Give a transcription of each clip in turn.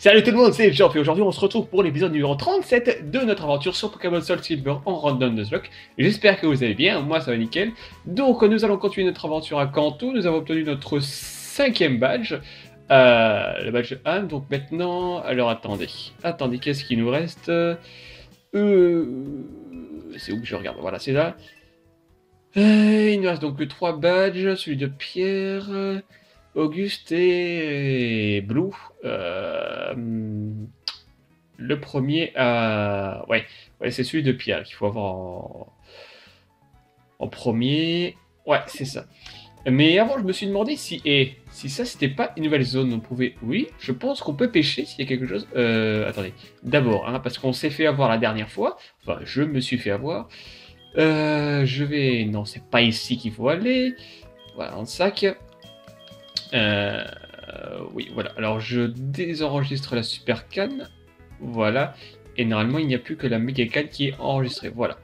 Salut tout le monde, c'est Jean et aujourd'hui on se retrouve pour l'épisode numéro 37 de notre aventure sur Pokémon Soul Silver en Random Nuzlocke. J'espère que vous allez bien, moi ça va nickel. Donc nous allons continuer notre aventure à Kanto, nous avons obtenu notre cinquième badge, euh, le badge 1, donc maintenant, alors attendez, attendez, qu'est-ce qu'il nous reste? Euh, C'est où que je regarde? Voilà, c'est là. Euh, il nous reste donc que 3 badges, celui de Pierre... Auguste et Blue. Euh, le premier, euh, ouais, ouais c'est celui de Pierre qu'il faut avoir en, premier. Ouais, c'est ça. Mais avant, je me suis demandé si, et si ça, c'était pas une nouvelle zone, on pouvait. Oui, je pense qu'on peut pêcher s'il y a quelque chose. Euh, attendez. D'abord, hein, parce qu'on s'est fait avoir la dernière fois. Enfin, je me suis fait avoir. je vais. Non, c'est pas ici qu'il faut aller. Voilà, un sac. Euh, oui, voilà. Alors je désenregistre la super canne. Voilà. Et normalement, il n'y a plus que la méga canne qui est enregistrée. Voilà.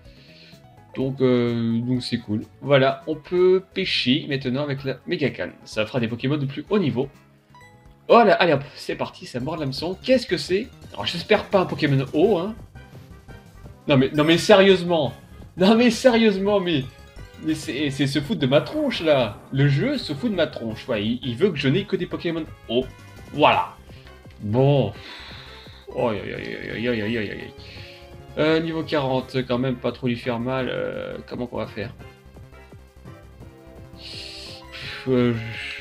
Donc, euh, donc c'est cool. Voilà, on peut pêcher maintenant avec la méga canne. Ça fera des Pokémon de plus haut niveau. Voilà, allez hop, c'est parti, ça mord l'hameçon. Qu'est-ce que c'est? Alors j'espère pas un Pokémon haut, hein. Non mais, non mais sérieusement. Non mais sérieusement, mais mais c'est se foutre de ma tronche là. Le jeu se fout de ma tronche. Il, veut que je n'ai que des Pokémon. Oh, voilà. Bon. Oh, aïe, aïe, aïe, euh, niveau 40, quand même, pas trop lui faire mal. Euh, comment qu'on va faire? Euh,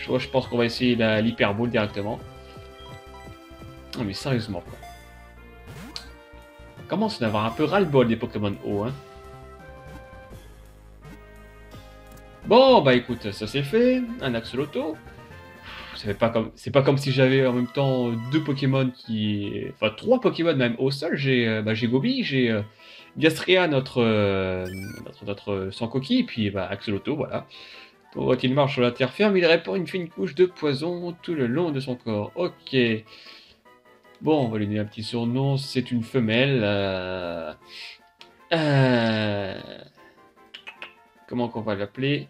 je, pense qu'on va essayer l'hyperbole directement. Non mais sérieusement quoi. Commence à avoir un peu ras-le-bol des Pokémon haut, hein? Bon, bah écoute, ça c'est fait, un Axolotl. C'est pas comme, c'est pas comme si j'avais en même temps deux Pokémon qui, enfin trois Pokémon même au sol. J'ai, euh, bah, j'ai Gobi, j'ai euh, Gastria, notre, euh, notre, notre sans coquille, puis bah, Axolotl, voilà. Quand il marche sur la terre ferme, il répand une fine couche de poison tout le long de son corps. Ok. Bon, on va lui donner un petit surnom. C'est une femelle. Euh... Euh... Comment qu'on va l'appeler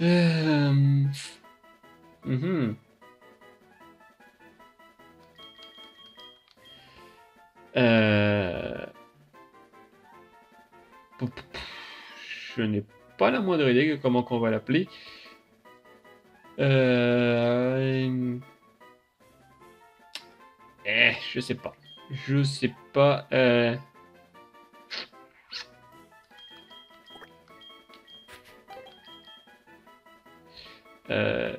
euh... Mhm. Euh... Je n'ai pas la moindre idée de comment qu'on va l'appeler. Euh... Eh, je sais pas. Je sais pas. Euh...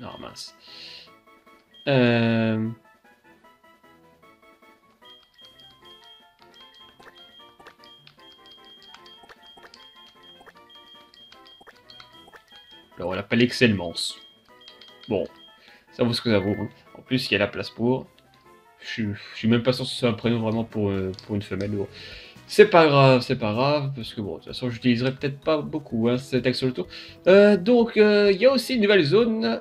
Non, mince. Euh... Alors, on l'appelle Excellence. Bon, ça vaut ce que ça vaut. Hein. En plus, il y a la place pour. Je, suis même pas sûr que ce soit un prénom vraiment pour, euh, pour une femelle. C'est pas grave, c'est pas grave, parce que bon, de toute façon, j'utiliserai peut-être pas beaucoup hein, cet axoloto. Euh, donc, euh, il y a aussi une nouvelle zone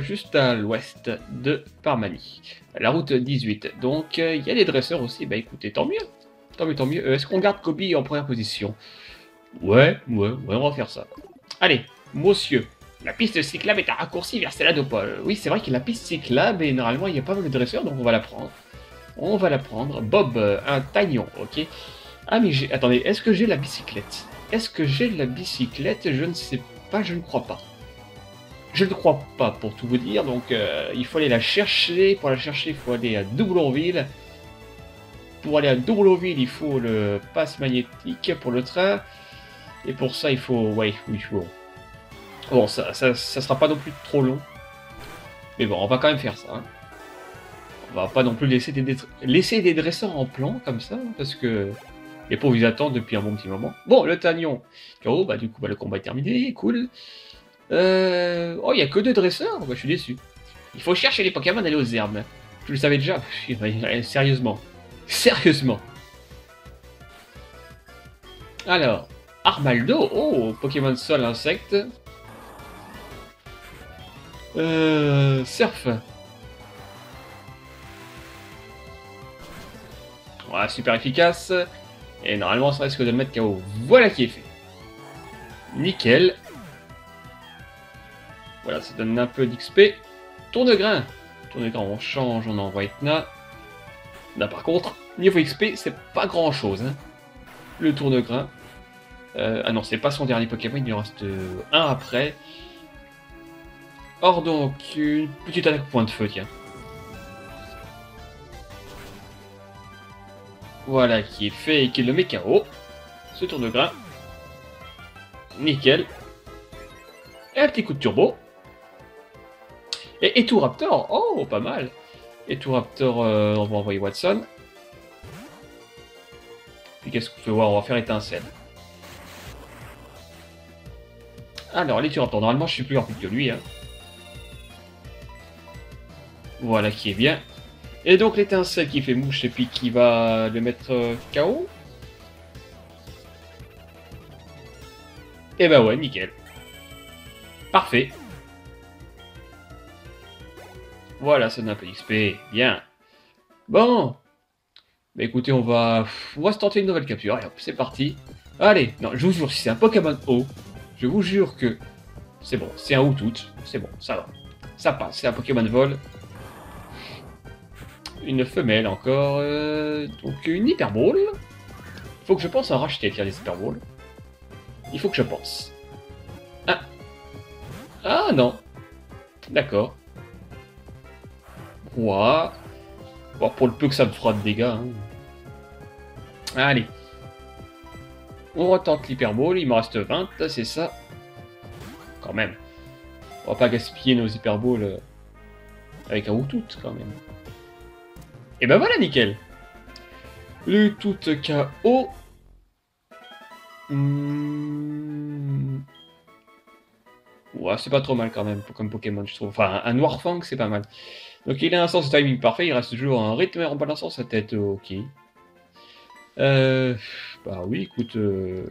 juste à l'ouest de Parmanie, la route 18. Donc, il y a des dresseurs aussi. Bah écoutez, tant mieux. Tant mieux, tant mieux. Est-ce qu'on garde Kobe en première position? Ouais, ouais, ouais, on va faire ça. Allez, monsieur. La piste cyclable est un raccourci vers Céladopole. Oui, c'est vrai a la piste cyclable et normalement il n'y a pas mal de dresseurs, donc on va la prendre. On va la prendre. Bob, euh, un taillon, ok. Ah mais j'ai... Attendez, est-ce que j'ai la bicyclette? Est-ce que j'ai la bicyclette? Je ne sais pas, je ne crois pas. Je ne crois pas, pour tout vous dire, donc euh, il faut aller la chercher. Pour la chercher, il faut aller à Doublonville. Pour aller à Doublonville, il faut le passe magnétique pour le train. Et pour ça, il faut... Ouais, oui, il faut... Bon, ça, ça, sera pas non plus trop long. Mais bon, on va quand même faire ça. Hein. On va pas non plus laisser des, dresseurs en plan comme ça, parce que les pauvres ils attendent depuis un bon petit moment. Bon, le Tagnon. Oh, bah du coup, bah, le combat est terminé, cool. Euh... Oh, il y a que deux dresseurs bah, Je suis déçu. Il faut chercher les Pokémon d'aller aux herbes. Tu le savais déjà? Sérieusement. Sérieusement. Alors, Armaldo, oh, Pokémon Sol Insecte. Euh, surf. Voilà, super efficace. Et normalement, ça risque de mettre KO. Voilà qui est fait. Nickel. Voilà, ça donne un peu d'XP. Tourne-grain. Tourne-grain, on change, on envoie Etna. Là, par contre, niveau XP, c'est pas grand-chose. Hein. Le tourne-grain. Euh, ah non, c'est pas son dernier Pokémon, il lui en reste un après. Or donc, une petite attaque point de feu, tiens. Voilà, qui est fait et qui le met KO. Ce tourne-grain. Nickel. Et un petit coup de turbo. Et, et Raptor, oh, pas mal. Et Raptor, euh, on va envoyer Watson. Puis qu'est-ce qu'on peut voir? On va faire étincelle. Alors, les Raptor, normalement je suis plus rapide que lui. Hein. Voilà qui est bien. Et donc l'étincelle qui fait mouche et puis qui va le mettre euh, KO. Et eh bah ben ouais, nickel. Parfait. Voilà, ça donne un peu d'XP. Bien. Bon. Bah écoutez, on va... se tenter une nouvelle capture. Allez hop, c'est parti. Allez, non, je vous jure, si c'est un Pokémon haut, je vous jure que... C'est bon, c'est un ou tout. C'est bon, ça va. Ça passe, c'est un Pokémon vol. Une femelle encore. Euh, donc une Hyperball. Faut que je pense à racheter, tiens, les Hyperballs. Il faut que je pense. Ah Ah non D'accord. Quoi Bon, pour le peu que ça me fera de dégâts. Hein. Allez. On retente l'hyperbole, il me reste 20, c'est ça. Quand même. On va pas gaspiller nos hyperboles euh, avec un ou tout, quand même. Et ben voilà, nickel. Le tout KO. Hmm. Ouais, c'est pas trop mal quand même comme Pokémon, je trouve. Enfin, un Noirfang, c'est pas mal. Donc il a un sens de timing parfait, il reste toujours un rythme en balançant sa tête, ok. Euh, bah oui, écoute, euh,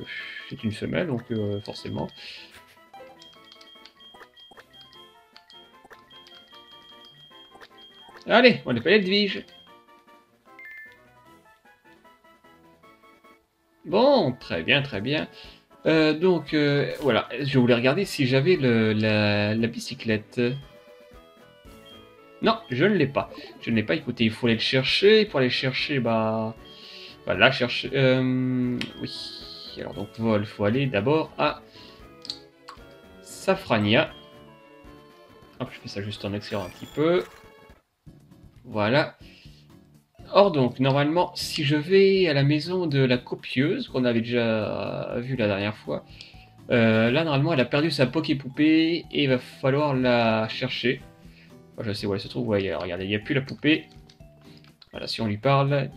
c'est une femelle, donc euh, forcément. Allez, on est pas de Bon, très bien, très bien. donc, voilà, je voulais regarder si j'avais la, bicyclette. Non, je ne l'ai pas. Je ne l'ai pas. Écoutez, il faut aller le chercher. Pour aller le chercher, bah... Voilà, chercher... Euh... Oui. Alors, donc, vol, il faut aller d'abord à... Safrania. Hop, je fais ça juste en accélérant un petit peu. Voilà. Or, donc, normalement, si je vais à la maison de la copieuse, qu'on avait déjà vu la dernière fois, euh, là, normalement, elle a perdu sa Poké-poupée et il va falloir la chercher je sais où elle se trouve. Ouais, regardez, il n'y a plus la poupée. Voilà, si on lui parle,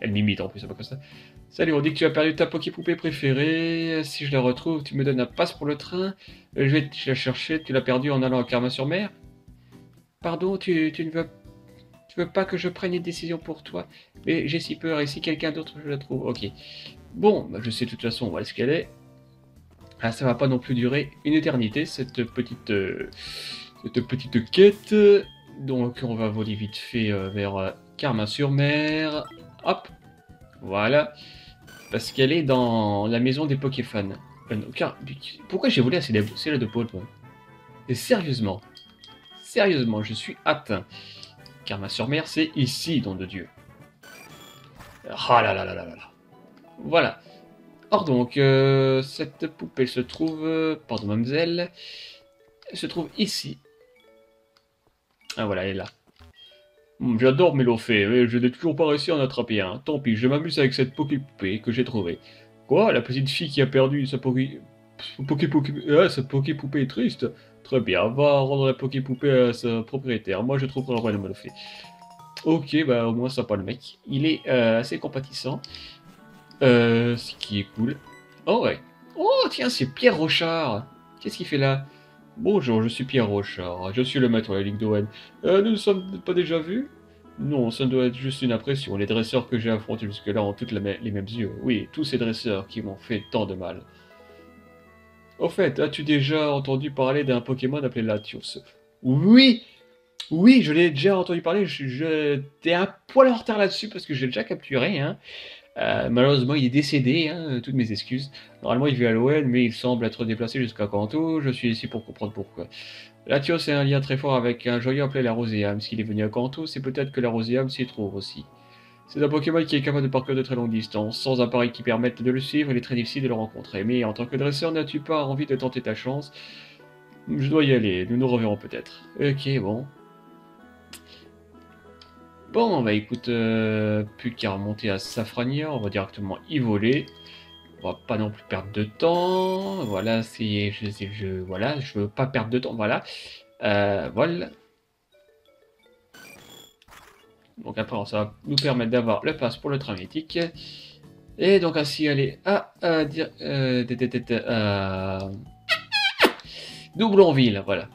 elle m'imite en plus, c'est pas comme ça. Salut, on dit que tu as perdu ta Poké Poupée préférée. Si je la retrouve, tu me donnes un passe pour le train. Je vais te la chercher. Tu l'as perdue en allant à Karma-sur-Mer. Pardon, tu, tu, ne veux, pas que je prenne une décision pour toi. Mais j'ai si peur. Et si quelqu'un d'autre, je la trouve. Ok. Bon, bah, je sais de toute façon où est-ce qu'elle est. Ah, ça va pas non plus durer une éternité, cette petite... Euh, cette petite quête. Donc on va voler vite fait euh, vers euh, Karma-sur-Mer. Hop, voilà. Parce qu'elle est dans la maison des Pokéfans. Euh, pourquoi j'ai volé à celle de Paul Et sérieusement, sérieusement, je suis atteint. Karma-sur-Mer, c'est ici, don de Dieu. Ah là là là là là là. Voilà. Or donc, cette poupée se trouve, pardon mademoiselle, elle se trouve ici, ah voilà, elle est là. Hmm, j'adore Mélofée, mais je n'ai toujours pas réussi à en attraper un. Tant pis, je m'amuse avec cette Poké-Poupée que j'ai trouvée. Quoi La petite fille qui a perdu sa Poké... Poké-Poké... Ah, sa Poké-Poupée est triste? Très bien, va rendre la Poké-Poupée à sa propriétaire. Moi, je trouve le roi de Mélofée. Ok, bah au moins pas le mec. Il est euh, assez compatissant. Euh, ce qui est cool. Oh ouais. Oh tiens, c'est Pierre Rochard. Qu'est-ce qu'il fait là? Bonjour, je suis Pierre Rochard, je suis le maître de la Ligue d'Owen. Euh, nous ne sommes pas déjà vus? Non, ça doit être juste une impression. Les dresseurs que j'ai affrontés jusque-là ont tous les mêmes yeux. Oui, tous ces dresseurs qui m'ont fait tant de mal. Au fait, as-tu déjà entendu parler d'un Pokémon appelé Latios? Oui Oui, je l'ai déjà entendu parler. J'étais un poil en retard là-dessus parce que j'ai déjà capturé. Hein. Euh, malheureusement, il est décédé, hein, toutes mes excuses. Normalement, il vit à l'OL, mais il semble être déplacé jusqu'à Kanto. Je suis ici pour comprendre pourquoi. Latios a un lien très fort avec un joyau appelé la Roséam. S'il est venu à Kanto, c'est peut-être que la Roséam s'y trouve aussi. C'est un Pokémon qui est capable de parcourir de très longues distances. Sans appareil qui permette de le suivre, il est très difficile de le rencontrer. Mais en tant que dresseur, n'as-tu pas envie de tenter ta chance? Je dois y aller, nous nous reverrons peut-être. Ok, bon. Bon, bah écoute, euh, plus qu'à remonter à Safrania, on va directement y voler. On va pas non plus perdre de temps. Voilà, c'est, je, je, voilà, je veux pas perdre de temps. Voilà, euh, voilà. Donc après, ça va nous permettre d'avoir le pass pour le train mythique. Et donc ainsi aller à, dire, euh, Doublonville, voilà.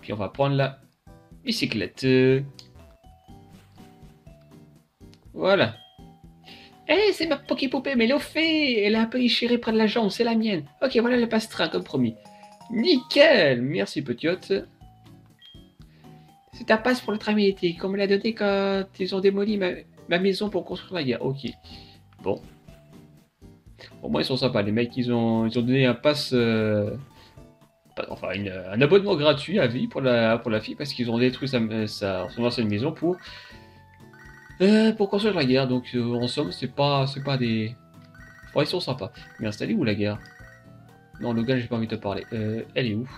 Puis on va prendre la bicyclette. Voilà. Eh, c'est ma Poké-Poupée, mais fait Elle est un peu déchirée près de la jambe, c'est la mienne. Ok, voilà le passe-train, comme promis. Nickel Merci, petite. Ta passe pour le train militaire, comme me l'a donné quand ils ont démoli ma, maison pour construire la guerre. Ok. Bon. Au moins, ils sont sympas. Les mecs, ils ont, ils ont donné un passe... Euh, enfin, un abonnement gratuit à vie pour la, pour la fille parce qu'ils ont détruit sa, sa, son ancienne maison pour euh, pour construire la guerre, donc euh, en somme, c'est pas, c'est pas des... ils sont sympas. Mais installez où la guerre Non, le gars, j'ai pas envie de te parler. Euh, elle est où?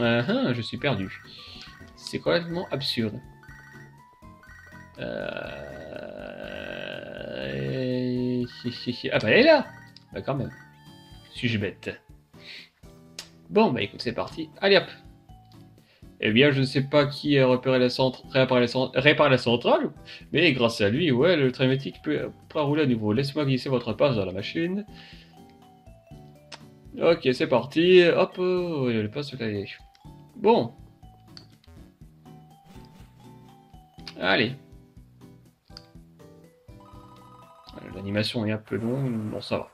Ah, ah, je suis perdu. C'est complètement absurde. Euh... Ah bah elle est là Bah quand même. Suis-je bête Bon bah écoute, c'est parti. Allez hop eh bien, je ne sais pas qui a repéré la répare la, centrale, mais grâce à lui, ouais, le trémétique peut, peut rouler à nouveau. Laisse-moi glisser votre passe dans la machine. Ok, c'est parti. Hop, oh, le passe là. Bon. Allez. L'animation est un peu longue, bon ça va.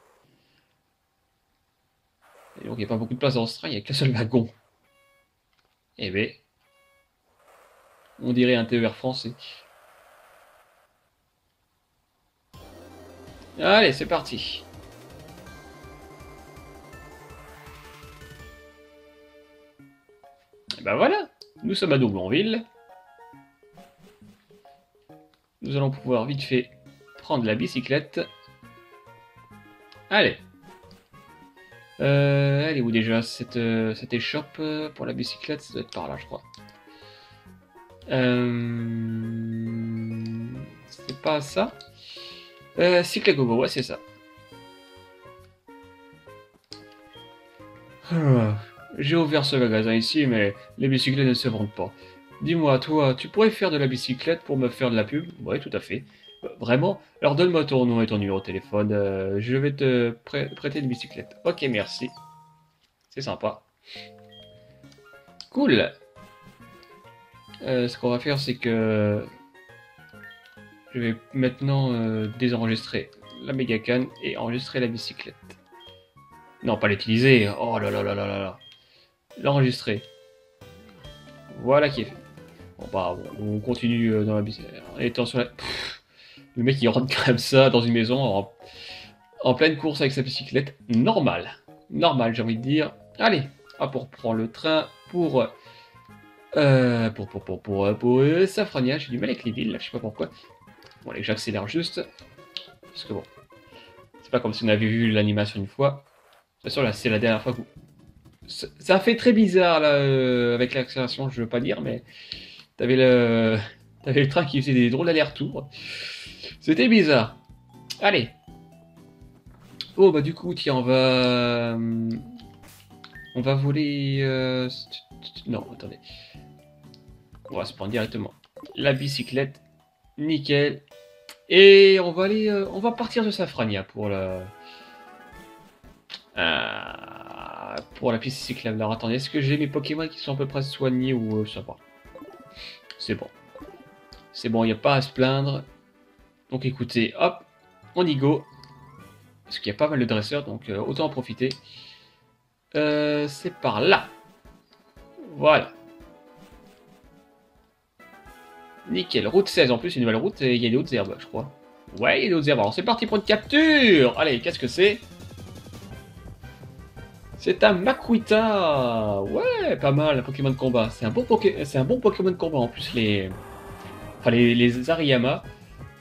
Et donc il n'y a pas beaucoup de place dans ce train, il n'y a qu'un seul wagon. Eh bien, on dirait un TER français. Allez, c'est parti. Ben voilà, nous sommes à Doublonville. Nous allons pouvoir vite fait prendre la bicyclette. Allez. Euh, elle est où déjà cette, euh, cette échoppe euh, pour la bicyclette? Ça doit être par là, je crois. C'est pas ça euh, Cycle Gogo, ouais, c'est ça. J'ai ouvert ce magasin ici, mais les bicyclettes ne se vendent pas. Dis-moi, toi, tu pourrais faire de la bicyclette pour me faire de la pub? Ouais, tout à fait. Vraiment? Alors donne-moi ton nom et ton numéro de téléphone. Euh, je vais te prêter une bicyclette. Ok, merci. C'est sympa. Cool. Euh, ce qu'on va faire, c'est que je vais maintenant euh, désenregistrer la méga canne et enregistrer la bicyclette. Non, pas l'utiliser. Oh là là là là là là. L'enregistrer. Voilà qui est fait. Bon bah, on continue dans la bicyclette. Étant sur la... Le mec il rentre comme ça dans une maison en, pleine course avec sa bicyclette. Normal. Normal, j'ai envie de dire. Allez, hop, on reprend le train pour. Euh, pour, pour, pour, pour, pour, euh, Safrania. J'ai du mal avec les villes, là, je sais pas pourquoi. Bon, allez, j'accélère juste. Parce que bon. C'est pas comme si on avait vu l'animation une fois. De toute façon, là, c'est la dernière fois que Ça fait très bizarre, là, euh, avec l'accélération, je veux pas dire, mais. T'avais le. T'avais le train qui faisait des drôles d'allers-retours. C'était bizarre. Allez. Oh, bah du coup, tiens, on va... Euh, on va voler... Euh, non, attendez. On va se prendre directement la bicyclette. Nickel. Et on va aller... Euh, on va partir de Safrania pour la... pour la piste cyclable. Alors attendez, est-ce que j'ai mes Pokémon qui sont à peu près soignés ou ça va? C'est bon. C'est bon, il n'y a pas à se plaindre. Donc écoutez, hop, on y go. Parce qu'il y a pas mal de dresseurs, donc euh, autant en profiter. Euh, c'est par là. Voilà. Nickel. Route 16, en plus, une nouvelle route, et il y a des hautes herbes, je crois. Ouais, il y a des herbes. Alors, c'est parti pour une capture Allez, qu'est-ce que c'est? C'est un Makuita Ouais, pas mal, un Pokémon de combat. C'est un, bon Pokémon de combat, en plus, les... Enfin, les, les Ariyama.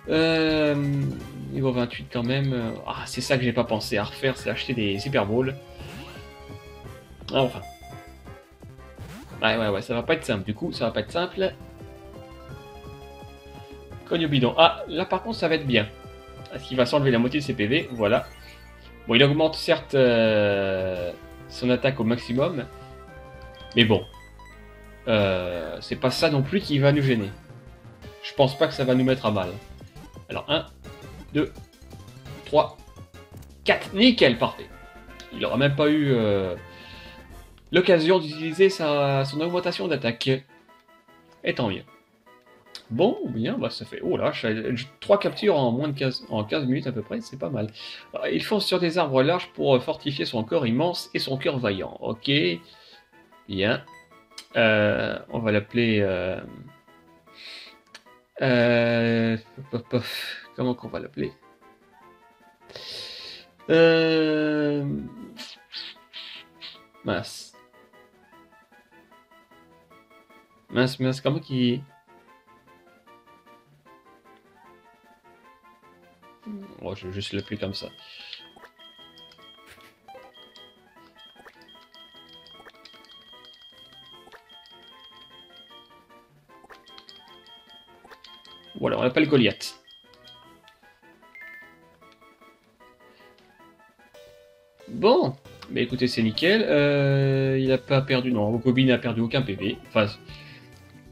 Euh, niveau 28 quand même. Ah, c'est ça que j'ai pas pensé à refaire, c'est acheter des Super Balls. Enfin. Ouais, ouais, ouais, ça va pas être simple. Du coup, ça va pas être simple. Cogne au bidon. Ah, là par contre, ça va être bien. Parce qu'il va s'enlever la moitié de ses PV, voilà. Bon, il augmente certes euh, son attaque au maximum. Mais bon. Euh, c'est pas ça non plus qui va nous gêner. Je pense pas que ça va nous mettre à mal. Alors, 1, 2, 3, 4. Nickel, parfait. Il aura même pas eu euh, l'occasion d'utiliser son augmentation d'attaque. Et tant mieux. Bon, bien, bah ça fait... Oh là, trois captures en moins de 15, en 15 minutes à peu près, c'est pas mal. il fonce sur des arbres larges pour fortifier son corps immense et son cœur vaillant. Ok, bien. Euh, on va l'appeler... Euh... Euh, comment qu'on va l'appeler? Euh... Mince. Mince, mince, comment qui... Oh, je vais juste l'appeler comme ça. Voilà, on appelle Goliath. Bon, mais écoutez, c'est nickel. Euh, il n'a pas perdu, non, Gobi n'a perdu aucun PV. Enfin,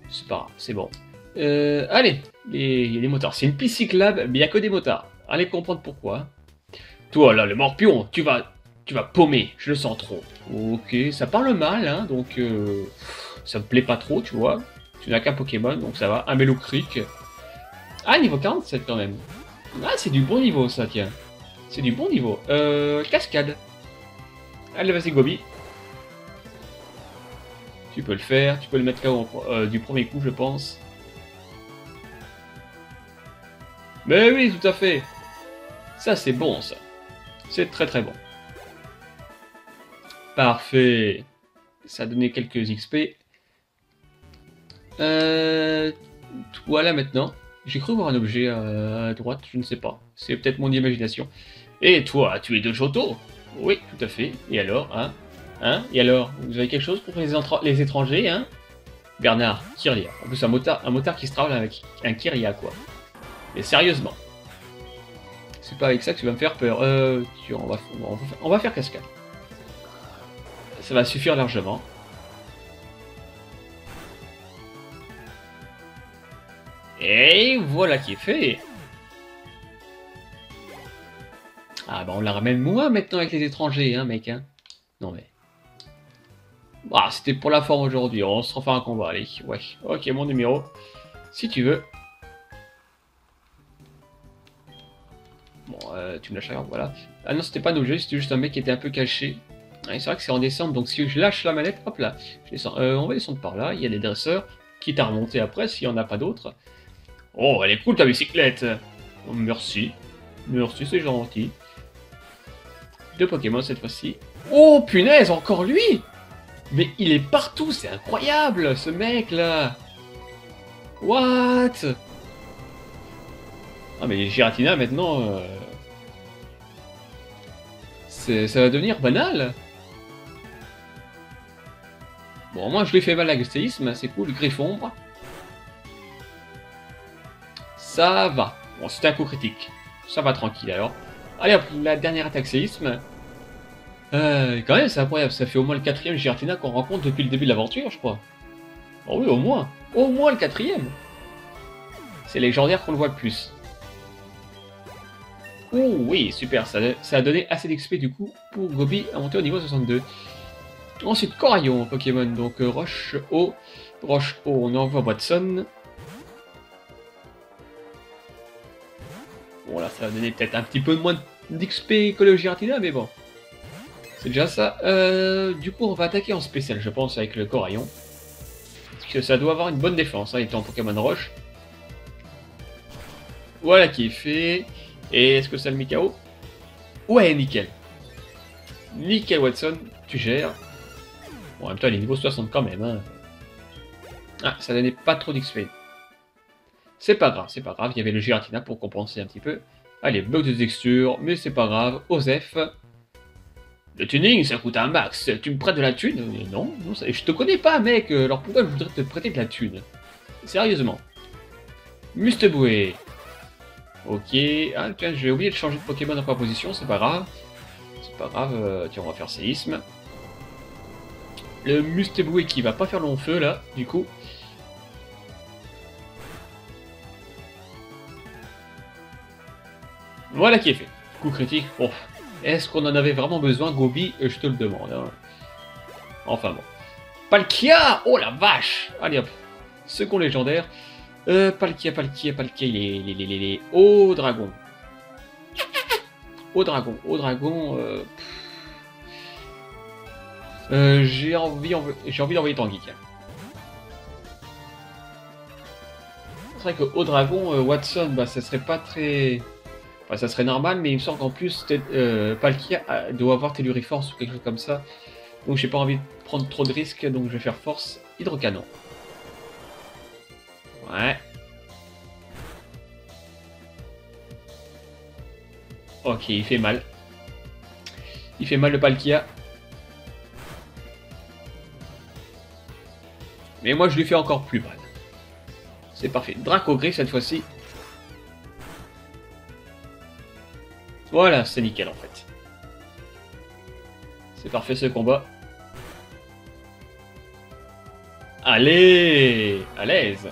c'est pas grave, c'est bon. Euh, allez, a des motards. C'est une piste cyclable, mais il n'y a que des motards. Allez comprendre pourquoi. Toi, là, le morpion, tu vas, tu vas paumer, je le sens trop. Ok, ça parle mal, hein, donc euh, ça me plaît pas trop, tu vois. Tu n'as qu'un Pokémon, donc ça va. Un Creek. Ah, niveau 47 quand même. Ah, c'est du bon niveau ça, tiens. C'est du bon niveau. Euh, cascade. Allez, vas-y, Gobi. Tu peux le faire, tu peux le mettre euh, du premier coup, je pense. Mais oui, tout à fait. Ça, c'est bon, ça. C'est très très bon. Parfait. Ça a donné quelques XP. Euh, voilà maintenant. J'ai cru voir un objet à droite, je ne sais pas. C'est peut-être mon imagination. Et toi, tu es de Joto Oui, tout à fait. Et alors, hein Hein? Et alors, vous avez quelque chose pour les, les étrangers, hein? Bernard, Kyria. En plus, un motard, un motard qui se travaille avec un Kyria, quoi. Mais sérieusement. C'est pas avec ça que tu vas me faire peur. Euh, on va, faire cascade. Ça va suffire largement. Et voilà qui est fait. Ah bah on la ramène moins maintenant avec les étrangers, hein mec. Hein. Non mais... Ah, c'était pour la forme aujourd'hui, on se refait un combat, allez. Ouais, ok, mon numéro. Si tu veux. Bon, euh, tu me lâches la voilà. Ah non, c'était pas un objet, c'était juste un mec qui était un peu caché. c'est vrai que c'est en descente, donc si je lâche la manette, hop là. Euh, on va descendre par là, il y a des dresseurs, quitte à remonter après s'il n'y en a pas d'autres. Oh, elle est cool ta bicyclette oh, Merci. Merci, c'est gentil. Deux Pokémon cette fois-ci. Oh, punaise, encore lui Mais il est partout, c'est incroyable, ce mec-là What? Ah, mais Giratina, maintenant... Euh, ça va devenir banal Bon, moi, je lui fais mal à Gustéisme, c'est cool, Griffombre. Ça va. Bon, c'était un coup critique. Ça va tranquille alors. Allez hop, la dernière attaque séisme. Euh, quand même, c'est incroyable. Ça fait au moins le quatrième Giratina qu'on rencontre depuis le début de l'aventure, je crois. Oh oui, au moins. Au moins le quatrième. C'est légendaire qu'on le voit le plus. Oh oui, super. Ça, a donné assez d'XP du coup pour Gobi à monter au niveau 62. Ensuite, Coraillon, Pokémon. Donc, euh, Roche Eau. Roche Eau, on envoie Watson. Bon, là, ça va donner peut-être un petit peu moins d'XP que le Giratina, mais bon. C'est déjà ça. Euh, du coup, on va attaquer en spécial, je pense, avec le Coraillon. Parce que ça doit avoir une bonne défense, hein, étant Pokémon Roche. Voilà qui est fait. Et est-ce que ça le met KO Ouais, nickel. Nickel Watson, tu gères. Bon, en même temps, il est niveau 60 quand même. Hein. Ah, ça donnait pas trop d'XP. C'est pas grave, c'est pas grave. Il y avait le Giratina pour compenser un petit peu. Allez, bloc de texture, mais c'est pas grave. Osef. Le tuning, ça coûte un max. Tu me prêtes de la thune? Non, non je te connais pas, mec. Alors pourquoi je voudrais te prêter de la thune? Sérieusement. Musteboué. Ok. Ah, tiens, j'ai oublié de changer de Pokémon en position, c'est pas grave. C'est pas grave. Euh, tiens, on va faire séisme. Le Musteboué qui va pas faire long feu, là, du coup. Voilà qui est fait. Coup critique. Est-ce qu'on en avait vraiment besoin, Gobi? Je te le demande. Hein. Enfin bon. Palkia Oh la vache Allez hop. Second légendaire. Euh, Palkia, Palkia, Palkia, il est, Au dragon. Au dragon, au dragon. Euh, euh, j'ai envie, j'ai envie d'envoyer Tanguy. C'est vrai que au dragon, euh, Watson, bah, ça serait pas très ça serait normal, mais il me semble qu'en plus, euh, Palkia doit avoir Telluriforce ou quelque chose comme ça. Donc j'ai pas envie de prendre trop de risques, donc je vais faire force hydrocanon. Ouais. Ok, il fait mal. Il fait mal le Palkia. Mais moi je lui fais encore plus mal. C'est parfait. Draco Gris cette fois-ci. Voilà, c'est nickel en fait. C'est parfait ce combat. Allez À l'aise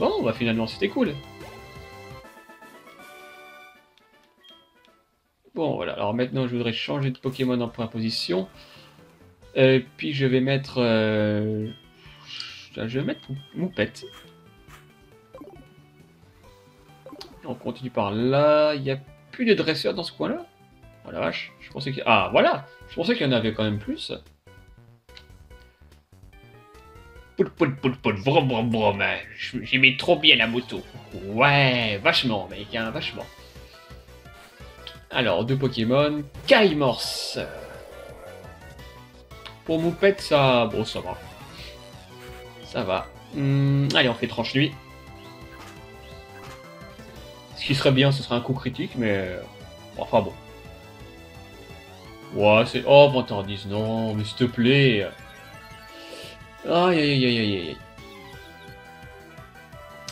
Bon, bah finalement c'était cool. Bon, voilà. Alors maintenant, je voudrais changer de Pokémon en point position. Et puis je vais mettre... Euh, je vais mettre Moupette. On continue par là. Il y a plus de dresseurs dans ce coin-là Oh la vache, je pensais. Ah, voilà Je pensais qu'il y en avait quand même plus. Brom brom brom. J'aimais trop bien la moto. Ouais, vachement, mec, hein, vachement. Alors, deux Pokémon. Kaimorse. Pour Moupette, ça... Bon, ça va. Ça va. Hmm, allez, on fait tranche nuit. Ce qui serait bien, ce serait un coup critique, mais... Enfin bon. Ouais, c'est... Oh, vantardise, non, mais s'il te plaît. Aïe, aïe, aïe, aïe, aïe.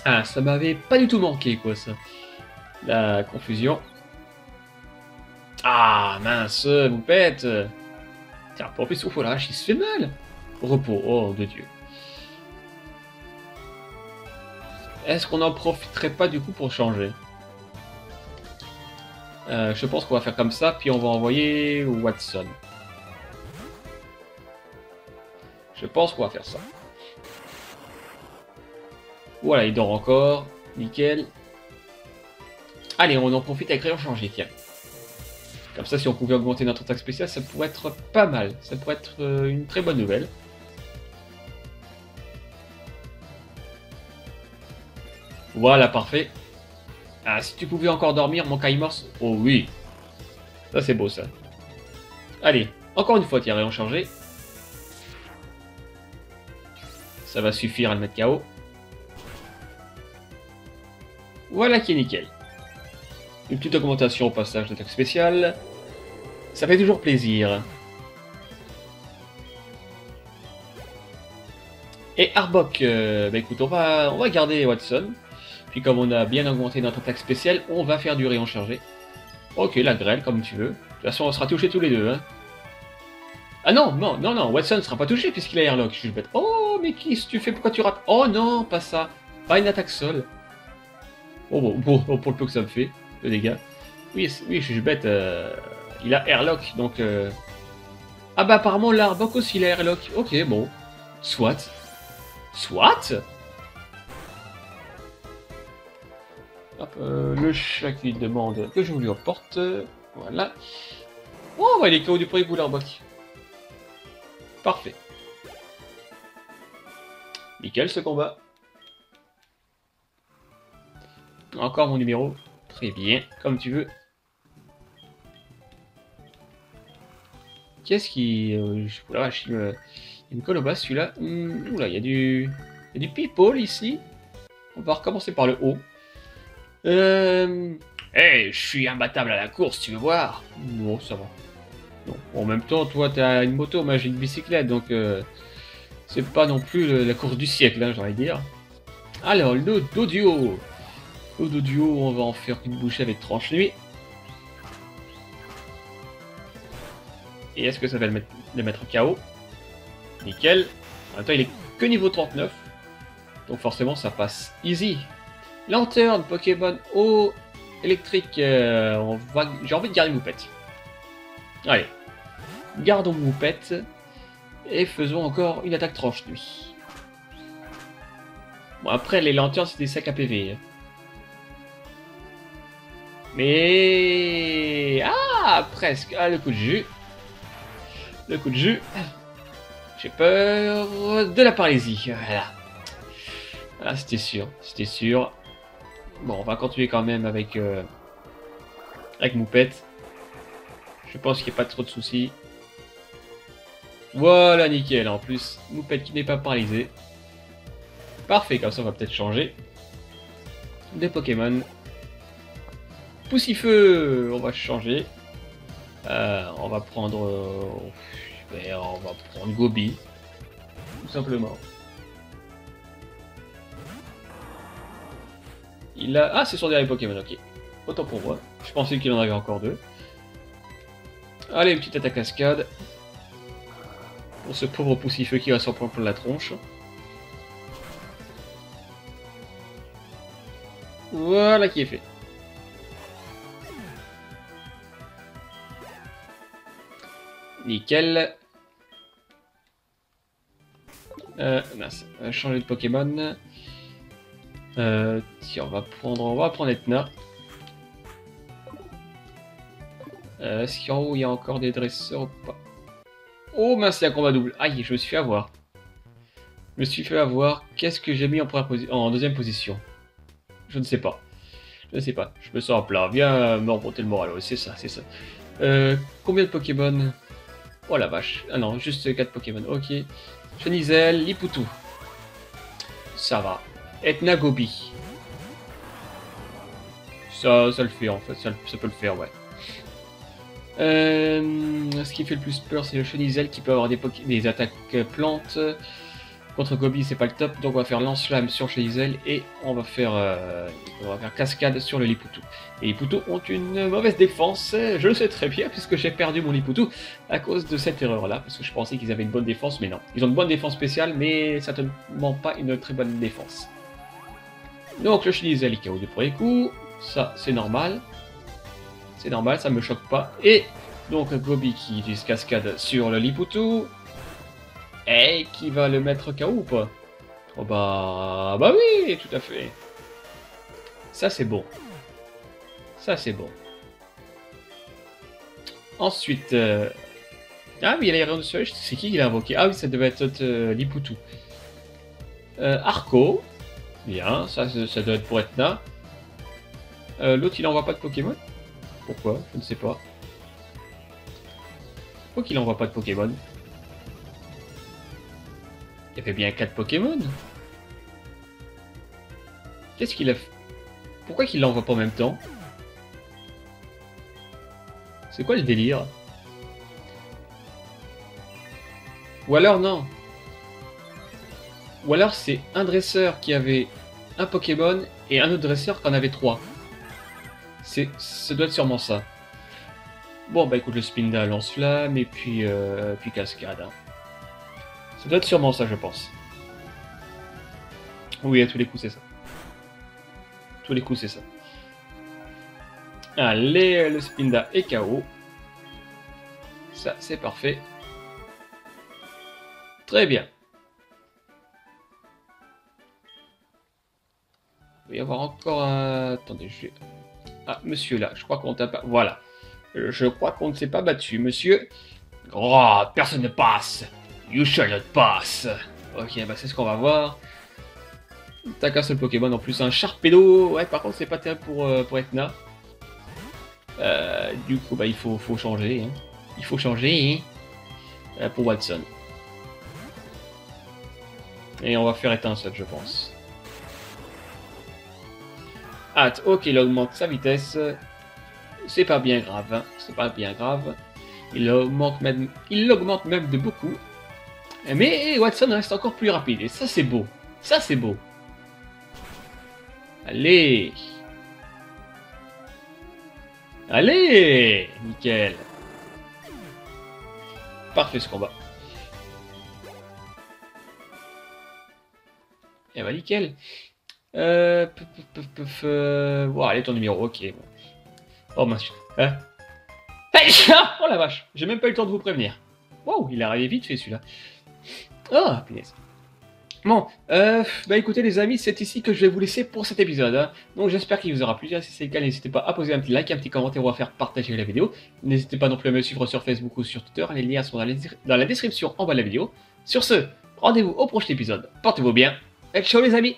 Ah, ça m'avait pas du tout manqué, quoi, ça. La confusion. Ah, mince, vous pète. Tiens, pour plus, oh la il se fait mal. Repos, oh, de Dieu. Est-ce qu'on n'en profiterait pas, du coup, pour changer? Euh, je pense qu'on va faire comme ça, puis on va envoyer Watson. Je pense qu'on va faire ça. Voilà, il dort encore. Nickel. Allez, on en profite avec rien changer, tiens. Comme ça, si on pouvait augmenter notre attaque spéciale, ça pourrait être pas mal. Ça pourrait être euh, une très bonne nouvelle. Voilà, parfait. Ah, si tu pouvais encore dormir, mon Kaimors Oh oui. Ça, c'est beau, ça. Allez, encore une fois, tiens, en changer. Ça va suffire à le mettre KO. Voilà qui est nickel. Une petite augmentation au passage d'attaque spéciale. Ça fait toujours plaisir. Et Arbok, euh, bah écoute, on va, on va garder Watson. Puis comme on a bien augmenté notre attaque spéciale, on va faire du rayon chargé. Ok, la grêle, comme tu veux. De toute façon, on sera touchés tous les deux. Hein. Ah non, non, non, non, Watson ne sera pas touché puisqu'il a airlock. Je suis bête. Oh, mais qu'est-ce que tu fais Pourquoi tu rates? Oh non, pas ça. Pas une attaque sol. Oh, bon, pour le peu que ça me fait, le dégât. Oui, oui, je suis bête. Euh, il a airlock, donc... Euh... Ah bah apparemment, l'Arbok aussi, il a airlock. Ok, bon. Soit. Soit Euh, le chat qui demande que je lui apporte. Voilà. Oh, il est KO du premier coup, Parfait. Nickel ce combat. Encore mon numéro. Très bien, comme tu veux. Qu'est-ce qui... Euh, la vache, il me, colle celui-là. Hmm, oula, il y a du... Il y a du people ici. On va recommencer par le haut. Euh... Hey, je suis imbattable à la course, tu veux voir? Non, ça va. En même temps, toi, t'as une moto, moi j'ai une bicyclette, donc... Euh, c'est pas non plus la course du siècle, hein, j'aurais dire. Alors, le d'audio. Le d'audio, on va en faire une bouchée avec tranche nuit. Et est-ce que ça va le mettre, le mettre KO Nickel. Attends, il est que niveau 39. Donc forcément, ça passe easy. Lanterne, Pokémon eau électrique. Euh, j'ai envie de garder Moupette. Allez. Gardons Moupette. Et faisons encore une attaque tranche nuit. Bon, après, les lanternes, c'est des sacs à PV. Hein. Mais... Ah, presque. Ah, le coup de jus. Le coup de jus. J'ai peur de la paralysie. Voilà. Ah, c'était sûr. C'était sûr. Bon, on va continuer quand même avec... Euh, avec Moupette. Je pense qu'il n'y a pas trop de soucis. Voilà, nickel. En plus, Moupette qui n'est pas paralysé. Parfait, comme ça on va peut-être changer. Des Pokémon. Poussifeu, on va changer. Euh, on va prendre... Euh, on va prendre Gobi. Tout simplement. Il a... Ah, c'est son dernier Pokémon, ok. Autant pour moi. Je pensais qu'il en avait encore deux. Allez, une petite attaque cascade pour ce pauvre poussifeu qui va s'en prendre la tronche. Voilà qui est fait. Nickel. Euh, mince, changer de Pokémon. Euh, tiens, on va prendre, on va prendre Etna. Euh, Est-ce qu'en haut il y a encore des dresseurs ou pas? Oh mince, a un combat double. Aïe, je me suis fait avoir. Je me suis fait avoir. Qu'est-ce que j'ai mis en, deuxième position? Je ne sais pas. Je ne sais pas. Je me sens plat. Viens me remonter le moral. c'est ça, c'est ça. Euh, combien de Pokémon? Oh la vache. Ah non, juste 4 Pokémon. Ok. Chenizel, Liputu. Ça va. Etna Gobi. Ça, ça le fait en fait. Ça, ça peut le faire, ouais. Euh, ce qui fait le plus peur, c'est le Chenizel qui peut avoir des, attaques plantes. Contre Gobi, c'est pas le top, donc on va faire lance-flamme sur Chenizel et on va faire, euh, on va faire cascade sur le Liputu. Et Liputu ont une mauvaise défense, je le sais très bien, puisque j'ai perdu mon Liputu à cause de cette erreur-là, parce que je pensais qu'ils avaient une bonne défense, mais non. Ils ont une bonne défense spéciale, mais certainement pas une très bonne défense. Donc le Chenizel est KO du premier coup, ça c'est normal. C'est normal, ça me choque pas. Et donc Gobi qui utilise cascade sur le Liputu. Et qui va le mettre KO ou pas? Oh bah... Bah oui, tout à fait. Ça c'est bon. Ça c'est bon. Ensuite... Euh, ah oui, il y a de C'est qui qui l'a invoqué? Ah oui, ça devait être euh, Liputu. Euh, Arco. Bien, ça, ça doit être pour Etna. Euh, L'autre, il envoie pas de Pokémon? Pourquoi? Je ne sais pas. Pourquoi qu'il envoie pas de Pokémon. Il y avait bien 4 Pokémon. Qu'est-ce qu'il a fait Pourquoi qu'il l'envoie pas en même temps? C'est quoi le délire? Ou alors non. Ou alors c'est un dresseur qui avait un Pokémon et un autre dresseur qui en avait trois. C'est, ça doit être sûrement ça. Bon, bah écoute, le Spinda lance-flamme et puis, euh, puis cascade. Hein. Ça doit être sûrement ça, je pense. Oui, à tous les coups, c'est ça. tous les coups, c'est ça. Allez, le Spinda est KO. Ça, c'est parfait. Très bien. Il va y avoir encore un... Attendez, je vais... Ah, monsieur là, je crois qu'on t'a pas... Voilà. Je crois qu'on ne s'est pas battu, monsieur. Oh, personne ne passe. You shall not pass. Ok, bah c'est ce qu'on va voir. T'as qu'un seul Pokémon en plus, un Sharpedo. Ouais, par contre, c'est pas terrible pour, euh, pour Etna. Euh, du coup, bah, il faut, faut changer. hein. Il faut changer hein, euh, pour Watson. Et on va faire étincelle, je pense. Ok, il augmente sa vitesse. C'est pas bien grave, hein. C'est pas bien grave. Il augmente même, il l'augmente même de beaucoup. Mais Watson reste encore plus rapide. Et ça, c'est beau. Ça, c'est beau. Allez. Allez Nickel. Parfait ce combat. Eh bah nickel. Euh... puf, euh, allez, ton numéro, ok. Oh mince. Hein Hey, oh la vache J'ai même pas eu le temps de vous prévenir. Wow, il est arrivé vite fait celui-là. Oh, punaise. Bon, euh, bah écoutez les amis, c'est ici que je vais vous laisser pour cet épisode. hein. Donc j'espère qu'il vous aura plu. Si c'est le cas, n'hésitez pas à poser un petit like, un petit commentaire ou à faire partager la vidéo. N'hésitez pas non plus à me suivre sur Facebook ou sur Twitter. Les liens sont dans dans la description en bas de la vidéo. Sur ce, rendez-vous au prochain épisode. Portez-vous bien. Et ciao les amis